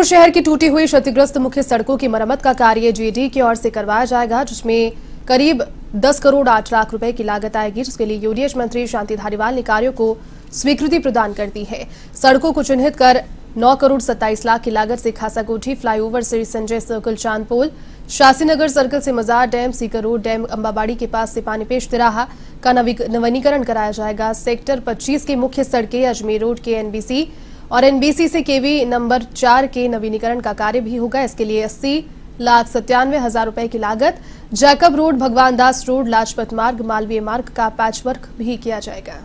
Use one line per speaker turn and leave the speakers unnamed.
जबलपुर शहर की टूटी हुई क्षतिग्रस्त मुख्य सड़कों की मरम्मत का कार्य जीडी की ओर से करवाया जाएगा, जिसमें करीब 10 करोड़ 8 लाख रुपए की लागत आएगी, जिसके लिए यूडीएच मंत्री शांति धारीवाल ने कार्यों को स्वीकृति प्रदान कर दी है। सड़कों को चिन्हित कर 9 करोड़ 27 लाख की लागत से खासाकोठी फ्लाईओवर से संजय सर्कल चांदपोल शासीनगर सर्कल से मजार dam Sikar road dam, Ambabari के पास से पानीपेश तिराहा का नवीनीकरण कराया जाएगा। सेक्टर 25 की मुख्य सड़कें, अजमेर रोड के एनबीसी और एनबीसी से केवी नंबर चार के नवीनीकरण का कार्य भी होगा। इसके लिए अस्सी लाख सत्तानवे हज़ार रूपए की लागत। जैकब रोड, भगवान दास रोड, लाजपत मार्ग, मालवीय मार्ग का पैचवर्क भी किया जाएगा।